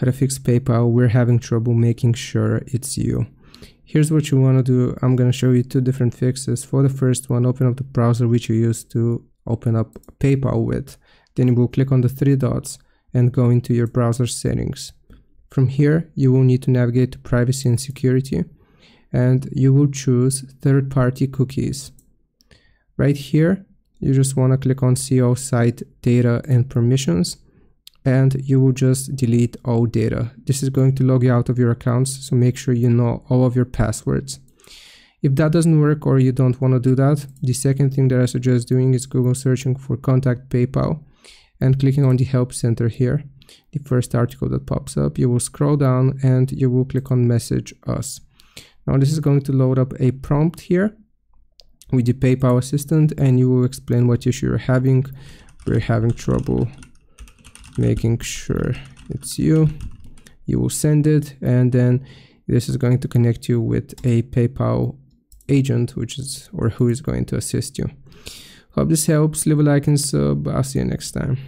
how to fix PayPal. We're having trouble making sure it's you. Here's what you want to do. I'm going to show you two different fixes. For the first one, open up the browser which you used to open up PayPal with. Then you will click on the three dots and go into your browser settings. From here, you will need to navigate to privacy and security and you will choose third-party cookies. Right here, you just want to click on CO site data and permissions and you will just delete all data. This is going to log you out of your accounts, so make sure you know all of your passwords. If that doesn't work or you don't want to do that, the second thing that I suggest doing is Google searching for contact PayPal and clicking on the help center here. The first article that pops up, you will scroll down and you will click on message us. Now this is going to load up a prompt here with the PayPal assistant and you will explain what issue you're having. We're having trouble making sure it's you. You will send it and then this is going to connect you with a PayPal agent which is or who is going to assist you. Hope this helps. Leave a like and sub. I'll see you next time.